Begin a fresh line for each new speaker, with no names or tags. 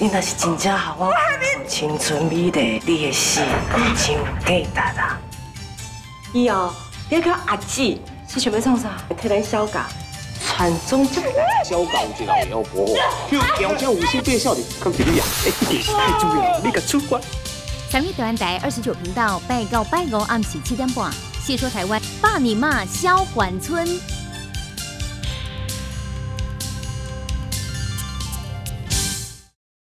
你那是真正好我青春美丽，你的死真有价值啊！以后你看阿姊是想要创啥？替咱小家传宗接代。
小家有一个老爷要保护，就调教五星变少年，看这你啊，哎，这件太重要了，你给出关。
三立台台二十九频道，拜告拜五暗时七点半，谢说台湾，爸你妈萧环村。